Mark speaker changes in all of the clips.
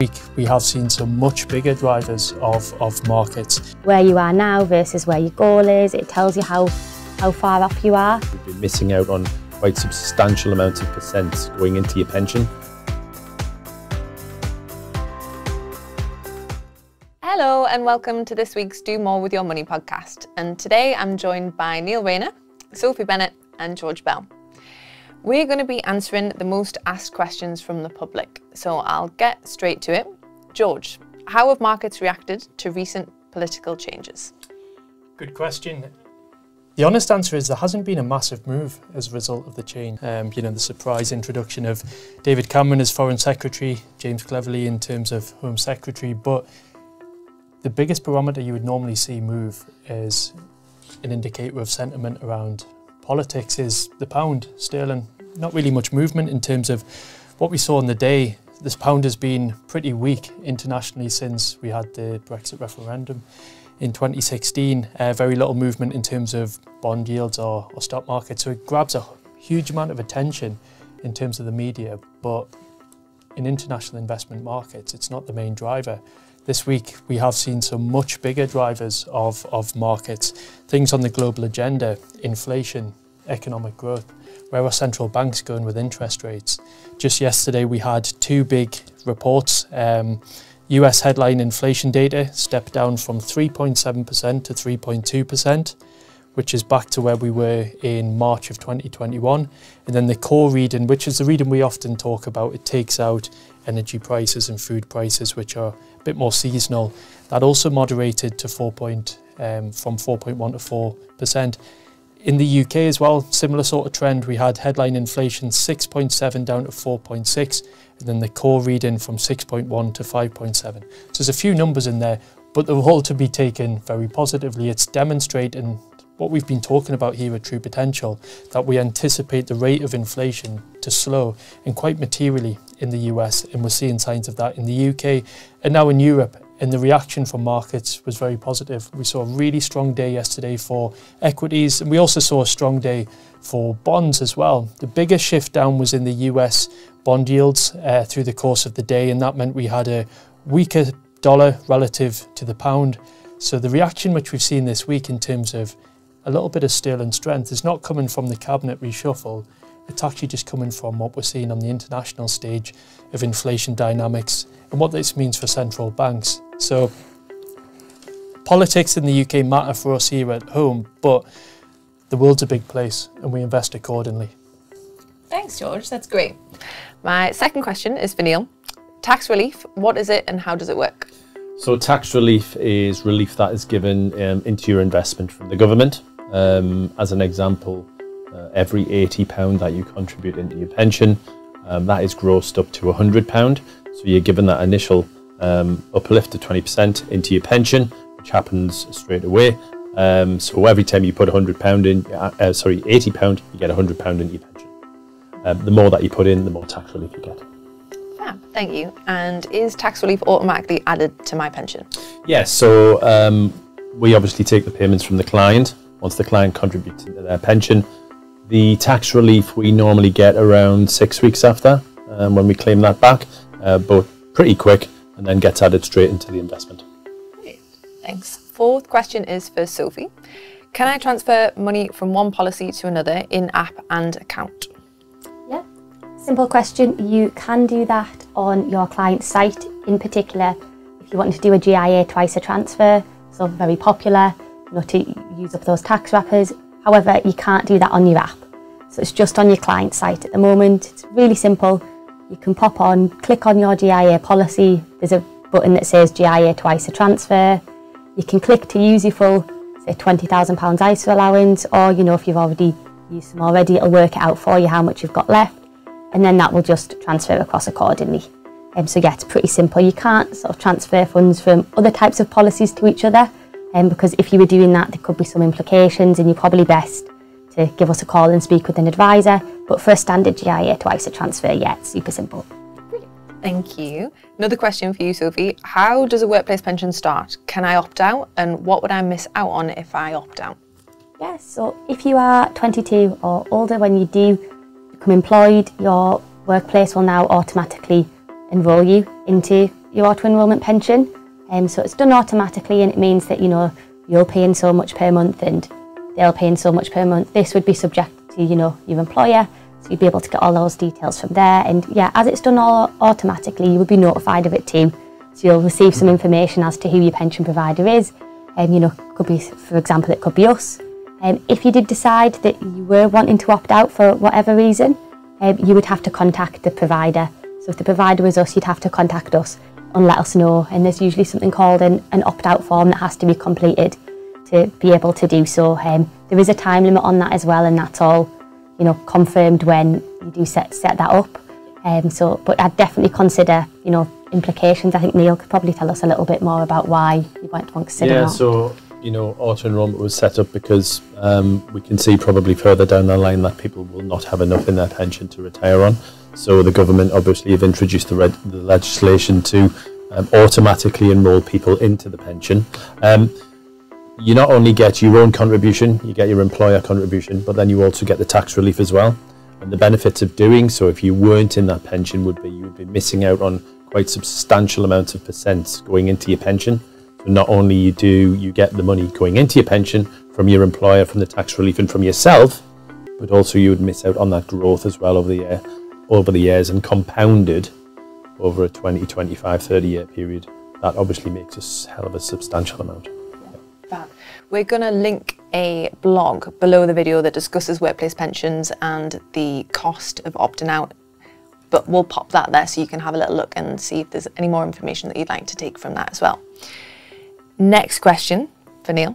Speaker 1: week we have seen some much bigger drivers of, of markets.
Speaker 2: Where you are now versus where your goal is, it tells you how, how far off you are.
Speaker 3: You've been missing out on quite substantial amounts of percent going into your pension.
Speaker 4: Hello and welcome to this week's Do More With Your Money podcast. And today I'm joined by Neil Rayner, Sophie Bennett and George Bell. We're going to be answering the most asked questions from the public, so I'll get straight to it. George, how have markets reacted to recent political changes?
Speaker 1: Good question. The honest answer is there hasn't been a massive move as a result of the change. Um, you know, the surprise introduction of David Cameron as Foreign Secretary, James Cleverly in terms of Home Secretary, but the biggest barometer you would normally see move is an indicator of sentiment around politics is the pound sterling. Not really much movement in terms of what we saw on the day. This pound has been pretty weak internationally since we had the Brexit referendum in 2016. Uh, very little movement in terms of bond yields or, or stock market. So it grabs a huge amount of attention in terms of the media, but in international investment markets, it's not the main driver. This week, we have seen some much bigger drivers of, of markets, things on the global agenda, inflation, economic growth, where are central banks going with interest rates? Just yesterday, we had two big reports. Um, US headline inflation data stepped down from 3.7% to 3.2%, which is back to where we were in March of 2021. And then the core reading, which is the reading we often talk about, it takes out energy prices and food prices, which are a bit more seasonal. That also moderated to 4 point, um, from 4.1 to 4%. In the UK as well, similar sort of trend. We had headline inflation 6.7 down to 4.6, and then the core reading from 6.1 to 5.7. So there's a few numbers in there, but they're all to be taken very positively. It's demonstrating what we've been talking about here at True Potential, that we anticipate the rate of inflation to slow and quite materially in the US, and we're seeing signs of that in the UK and now in Europe. And the reaction from markets was very positive. We saw a really strong day yesterday for equities, and we also saw a strong day for bonds as well. The biggest shift down was in the US bond yields uh, through the course of the day, and that meant we had a weaker dollar relative to the pound. So the reaction which we've seen this week in terms of a little bit of sterling strength is not coming from the cabinet reshuffle. It's actually just coming from what we're seeing on the international stage of inflation dynamics and what this means for central banks. So, politics in the UK matter for us here at home, but the world's a big place and we invest accordingly.
Speaker 4: Thanks, George. That's great. My second question is for Neil. Tax relief, what is it and how does it work?
Speaker 3: So, tax relief is relief that is given um, into your investment from the government. Um, as an example, uh, every £80 that you contribute into your pension, um, that is grossed up to £100. So you're given that initial um, uplift of 20% into your pension, which happens straight away. Um, so every time you put £100 in, uh, uh, sorry, £80, you get £100 into your pension. Um, the more that you put in, the more tax relief you get.
Speaker 4: Fab, thank you. And is tax relief automatically added to my pension?
Speaker 3: Yes, so um, we obviously take the payments from the client once the client contributes into their pension. The tax relief we normally get around six weeks after um, when we claim that back, uh, but pretty quick and then gets added straight into the investment.
Speaker 4: Great, thanks. Fourth question is for Sophie. Can I transfer money from one policy to another in app and account?
Speaker 2: Yeah, simple question. You can do that on your client site. In particular, if you want to do a GIA to ISA transfer, so very popular, you know, to use up those tax wrappers. However, you can't do that on your app. So it's just on your client site at the moment. It's really simple. You can pop on, click on your GIA policy. There's a button that says GIA to ISA transfer. You can click to use your full, say, £20,000 ISA allowance, or, you know, if you've already used some already, it'll work it out for you how much you've got left. And then that will just transfer across accordingly. Um, so yeah, it's pretty simple. You can't sort of transfer funds from other types of policies to each other um, because if you were doing that, there could be some implications and you're probably best to give us a call and speak with an advisor. But for a standard GIA to ISA transfer, yeah, it's super simple.
Speaker 4: Thank you. Another question for you, Sophie. How does a workplace pension start? Can I opt out? And what would I miss out on if I opt out?
Speaker 2: Yes, so if you are 22 or older when you do become employed, your workplace will now automatically enrol you into your auto enrolment pension. Um, so it's done automatically and it means that, you know, you'll pay in so much per month and they're paying so much per month. This would be subject to, you know, your employer. So you'd be able to get all those details from there. And yeah, as it's done all automatically, you would be notified of it too. So you'll receive some information as to who your pension provider is. And, um, you know, could be, for example, it could be us. Um, if you did decide that you were wanting to opt out for whatever reason, um, you would have to contact the provider. So if the provider was us, you'd have to contact us and let us know. And there's usually something called an, an opt-out form that has to be completed to be able to do so. Um, there is a time limit on that as well, and that's all, you know, confirmed when you do set set that up. Um, so, but I'd definitely consider, you know, implications. I think Neil could probably tell us a little bit more about why you might want to consider
Speaker 3: yeah,
Speaker 2: that.
Speaker 3: so you know, auto enrollment was set up because um, we can see probably further down the line that people will not have enough in their pension to retire on. So the government obviously have introduced the, red, the legislation to um, automatically enrol people into the pension. Um, you not only get your own contribution, you get your employer contribution, but then you also get the tax relief as well. And the benefits of doing so, if you weren't in that pension, would be you would be missing out on quite substantial amounts of percents going into your pension. So not only you do you get the money going into your pension from your employer, from the tax relief, and from yourself, but also you would miss out on that growth as well over the year, over the years, and compounded over a 20, 25, 30 year period. That obviously makes a hell of a substantial amount.
Speaker 4: We're going to link a blog below the video that discusses workplace pensions and the cost of opting out. But we'll pop that there so you can have a little look and see if there's any more information that you'd like to take from that as well. Next question for Neil.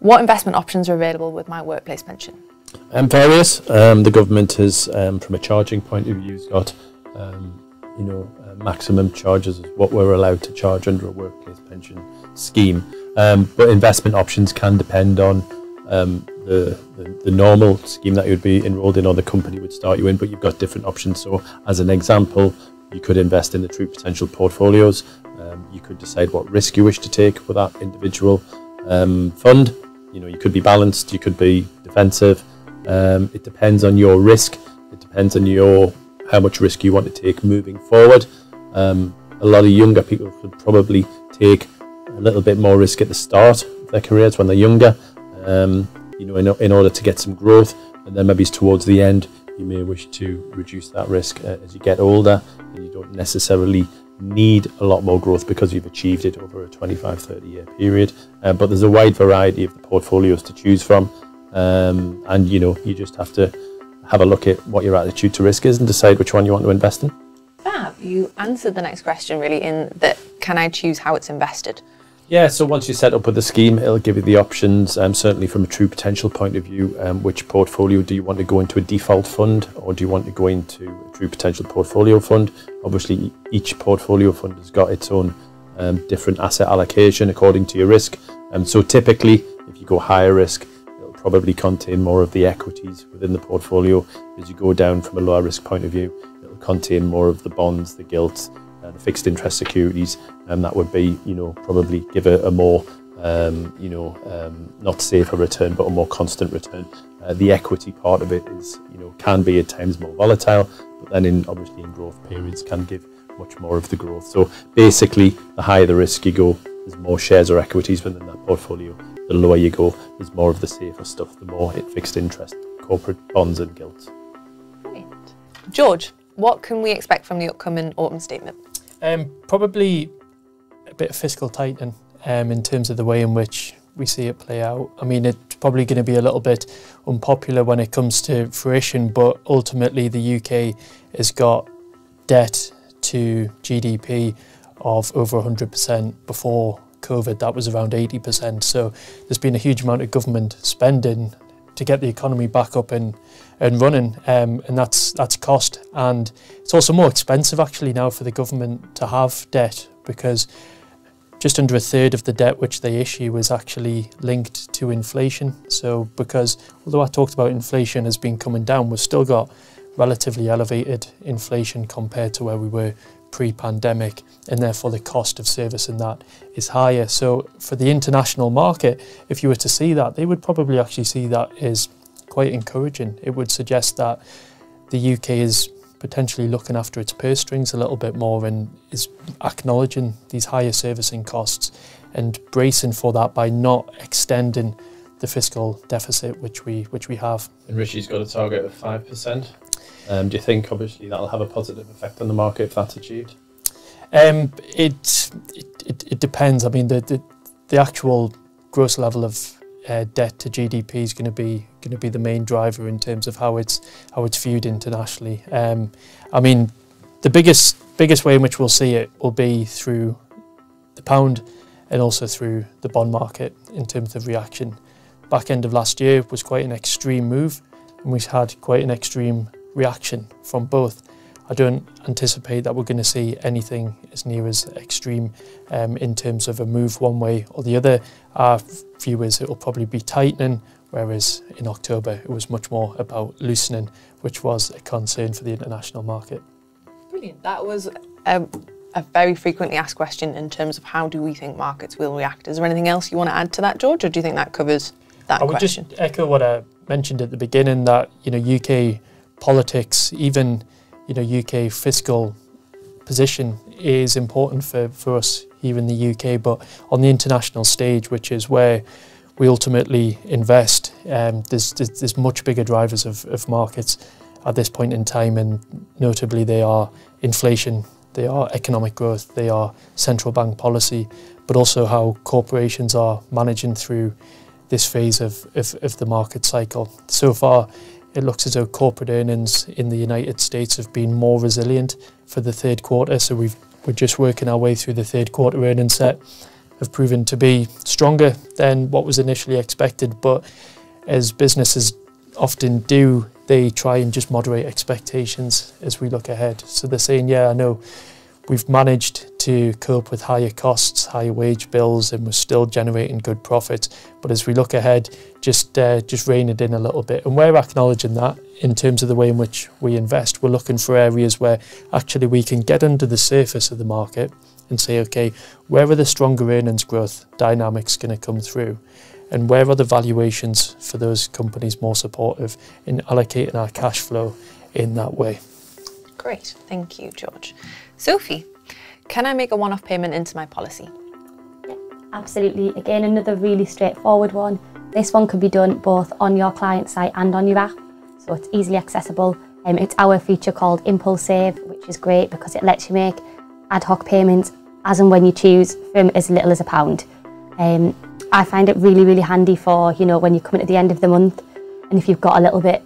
Speaker 4: What investment options are available with my workplace pension?
Speaker 3: Um, various. Um, the government has, um, from a charging point of view, got um, you know uh, maximum charges is what we're allowed to charge under a workplace pension scheme. Um, but investment options can depend on um, the, the, the normal scheme that you'd be enrolled in or the company would start you in, but you've got different options. So, as an example, you could invest in the true potential portfolios. You could decide what risk you wish to take for that individual fund. You know, you could be balanced, you could be defensive. Um, it depends on your risk. It depends on your how much risk you want to take moving forward. Um, a lot of younger people could probably take a little bit more risk at the start of their careers when they're younger, um, you know, in, in, order to get some growth. And then maybe towards the end, you may wish to reduce that risk uh, as you get older and you don't necessarily need a lot more growth because you've achieved it over a 25, 30 year period. Uh, but there's a wide variety of the portfolios to choose from. Um, and, you know, you just have to have a look at what your attitude to risk is and decide which one you want to invest in.
Speaker 4: Fab, you answered the next question really in that can I choose how it's invested?
Speaker 3: Yeah, so once you set up with the scheme, it'll give you the options, um, certainly from a true potential point of view, um, which portfolio do you want to go into a default fund or do you want to go into a true potential portfolio fund? Obviously, each portfolio fund has got its own um, different asset allocation according to your risk. Um, so typically, if you go higher risk, probably contain more of the equities within the portfolio. As you go down from a lower risk point of view, it'll contain more of the bonds, the gilts, uh, the fixed interest securities, and that would be, you know, probably give a, a more, um, you know, um, not safer return, but a more constant return. Uh, the equity part of it is, you know, can be at times more volatile, but then in obviously in growth periods can give much more of the growth. So basically, the higher the risk you go, there's more shares or equities within that portfolio. The lower you go, there's more of the safer stuff, the more it fixed interest, corporate bonds and gilts.
Speaker 4: Brilliant. George, what can we expect from the upcoming autumn statement?
Speaker 1: Um, probably a bit of fiscal tightening um, in terms of the way in which we see it play out. I mean, it's probably going to be a little bit unpopular when it comes to fruition, but ultimately the UK has got debt to GDP of over 100% before COVID. That was around 80%. So there's been a huge amount of government spending to get the economy back up and and running, um, and that's that's cost. And it's also more expensive actually now for the government to have debt because just under a third of the debt which they issue is actually linked to inflation. So because although I talked about inflation has been coming down, we've still got relatively elevated inflation compared to where we were pre-pandemic and therefore the cost of servicing that is higher. So for the international market, if you were to see that, they would probably actually see that as quite encouraging. It would suggest that the UK is potentially looking after its purse strings a little bit more and is acknowledging these higher servicing costs and bracing for that by not extending the fiscal deficit which we which we have.
Speaker 3: And Rishi's got a target of five percent. Um, do you think obviously that'll have a positive effect on the market if that's achieved?
Speaker 1: Um, it, it, it depends. I mean the, the the actual gross level of uh, debt to GDP is going to be going to be the main driver in terms of how it's how it's viewed internationally. Um, I mean, the biggest biggest way in which we'll see it will be through the pound and also through the bond market in terms of reaction. Back end of last year was quite an extreme move, and we've had quite an extreme reaction from both. I don't anticipate that we're going to see anything as near as extreme um, in terms of a move one way or the other. Our view is it will probably be tightening, whereas in October it was much more about loosening, which was a concern for the international market.
Speaker 4: Brilliant. That was a, a very frequently asked question in terms of how do we think markets will react. Is there anything else you want to add to that, George, or do you think that covers that
Speaker 1: I would
Speaker 4: question?
Speaker 1: just echo what I mentioned at the beginning that you know UK politics, even you know UK fiscal position is important for, for us here in the UK, but on the international stage, which is where we ultimately invest, um, there's, there's, there's much bigger drivers of, of markets at this point in time, and notably they are inflation, they are economic growth, they are central bank policy, but also how corporations are managing through this phase of, of, of the market cycle. So far, it looks as though corporate earnings in the United States have been more resilient for the third quarter. So we've, we're just working our way through the third quarter earnings set, have proven to be stronger than what was initially expected. But as businesses often do, they try and just moderate expectations as we look ahead. So they're saying, yeah, I know we've managed to cope with higher costs, higher wage bills, and we're still generating good profits. But as we look ahead, just uh, just rein it in a little bit. And we're acknowledging that in terms of the way in which we invest. We're looking for areas where actually we can get under the surface of the market and say, okay, where are the stronger earnings growth dynamics going to come through? And where are the valuations for those companies more supportive in allocating our cash flow in that way?
Speaker 4: Great, thank you, George. Sophie, can I make a one off payment into my policy?
Speaker 2: Absolutely. Again, another really straightforward one. This one can be done both on your client site and on your app, so it's easily accessible. Um, it's our feature called Impulse Save, which is great because it lets you make ad hoc payments as and when you choose from as little as a pound. Um, I find it really, really handy for, you know, when you're coming at the end of the month and if you've got a little bit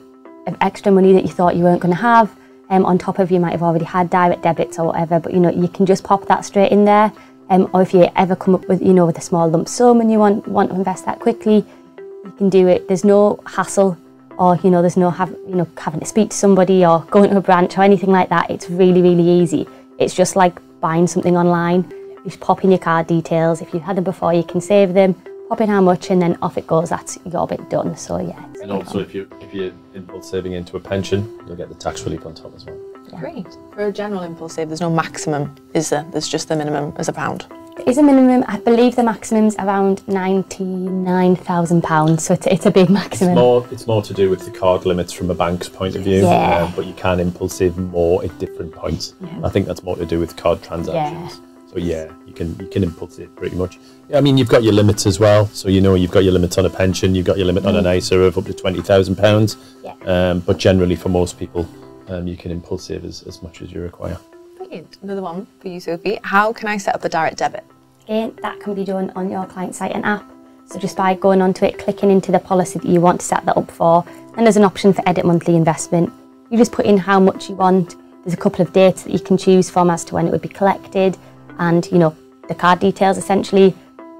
Speaker 2: of extra money that you thought you weren't going to have, um, on top of you might have already had direct debits or whatever, but you know, you can just pop that straight in there. Um, or if you ever come up with, you know, with a small lump sum and you want, want to invest that quickly, you can do it. There's no hassle or, you know, there's no have, you know, having to speak to somebody or going to a branch or anything like that. It's really, really easy. It's just like buying something online. You just pop in your card details. If you've had them before, you can save them, pop in how much, and then off it goes. That's your bit done. So yeah.
Speaker 3: And also, if you if you impulse saving into a pension, you'll get the tax relief on top as well.
Speaker 2: Yeah.
Speaker 4: Great. For a general impulse save, there's no maximum, is there? There's just the minimum as a pound.
Speaker 2: There is a minimum. I believe the maximum's around ninety-nine thousand pounds. So it's, it's a big
Speaker 3: It's
Speaker 2: maximum.
Speaker 3: more it's more to do with the card limits from a bank's point of view,
Speaker 2: Yeah.
Speaker 3: um, but you can impulse save more at different points.
Speaker 2: Yeah.
Speaker 3: I think that's more to do with card transactions. So yeah, you can you can impulse it pretty much. Yeah, I mean you've got your limits as well. So you know you've got your limits on a pension, you've got your limit on an ISA of up to twenty thousand pounds.
Speaker 2: Yeah.
Speaker 3: Um, but generally for most people, um, you can input save as, as much as you require.
Speaker 4: Brilliant. Another one for you, Sophie. How can I set up a direct debit?
Speaker 2: Again, that can be done on your client site and app. So just by going onto it, clicking into the policy that you want to set that up for, and there's an option for edit monthly investment. You just put in how much you want. There's a couple of dates that you can choose from as to when it would be collected, and you know the card details. Essentially,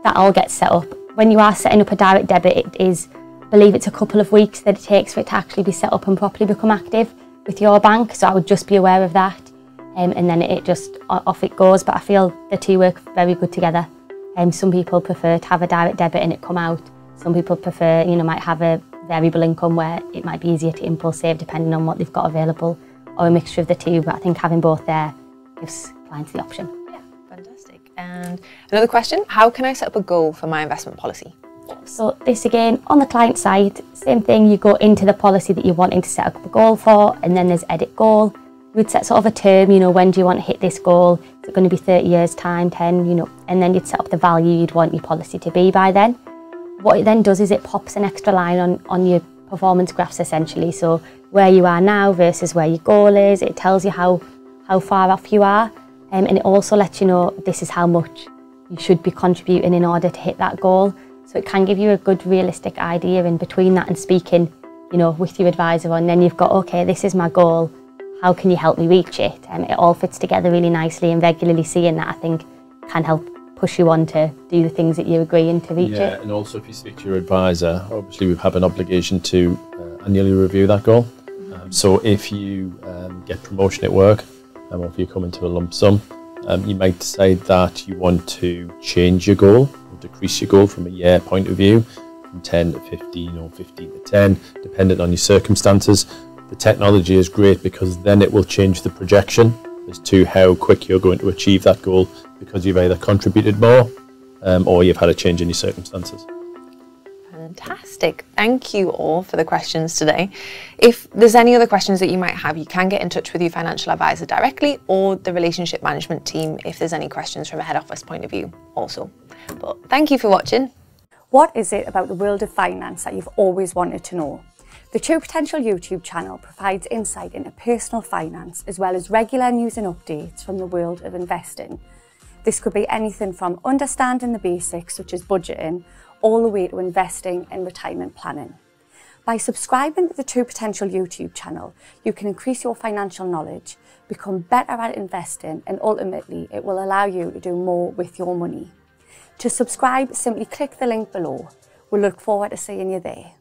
Speaker 2: that all gets set up. When you are setting up a direct debit, it is, believe it's a couple of weeks that it takes for it to actually be set up and properly become active with your bank. So I would just be aware of that. um, and then it just off it goes. But I feel the two work very good together. Um, some people prefer to have a direct debit and it come out. Some people prefer, you know, might have a variable income where it might be easier to impulse save depending on what they've got available, or a mixture of the two. But I think having both there gives clients the option.
Speaker 4: And another question How can I set up a goal for my investment policy?
Speaker 2: So this again on the client side, same thing. You go into the policy that you're wanting to set up a goal for, and then there's edit goal. We'd set sort of a term, you know, when do you want to hit this goal? Is it going to be 30 years time, 10, you know, and then you'd set up the value you'd want your policy to be by then. What it then does is it pops an extra line on, on your performance graphs essentially. So where you are now versus where your goal is, it tells you how, how far off you are. Um, and it also lets you know this is how much you should be contributing in order to hit that goal. So it can give you a good realistic idea in between that and speaking, you know, with your advisor and then you've got, okay, this is my goal how can you help me reach it? And it all fits together really nicely and regularly seeing that I think can help push you on to do the things that you're agreeing to reach
Speaker 3: yeah,
Speaker 2: it.
Speaker 3: and also if you speak to your advisor, obviously we have an obligation to uh, annually review that goal. Um, so if you um, get promotion at work, um, or if you come into a lump sum, um, you might decide that you want to change your goal or decrease your goal from a year point of view, from 10 to 15 or 15 to 10, dependent on your circumstances. The technology is great because then it will change the projection as to how quick you're going to achieve that goal because you've either contributed more um, or you've had a change in your circumstances.
Speaker 4: Fantastic. Thank you all for the questions today. If there's any other questions that you might have, you can get in touch with your financial advisor directly or the relationship management team if there's any questions from a head office point of view also. But thank you for watching.
Speaker 5: What is it about the world of finance that you've always wanted to know? The True Potential YouTube channel provides insight into personal finance as well as regular news and updates from the world of investing. This could be anything from understanding the basics such as budgeting all the way to investing and retirement planning. By subscribing to the True Potential YouTube channel, you can increase your financial knowledge, become better at investing and ultimately it will allow you to do more with your money. To subscribe, simply click the link below. We look forward to seeing you there.